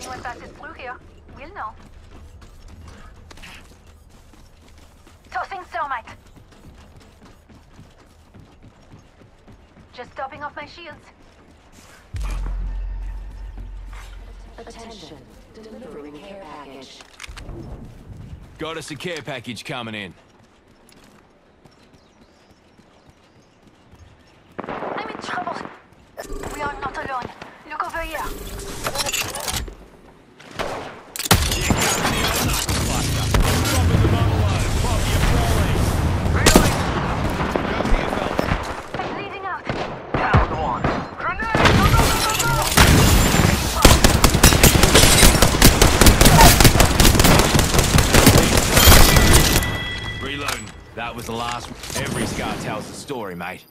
anyone passes through here, we'll know. Tossing thermite. Just topping off my shields. Attention. Delivering care package. Got us a care package coming in. I'm in trouble. We are not alone. Look over here. That was the last. Every scar tells a story, mate.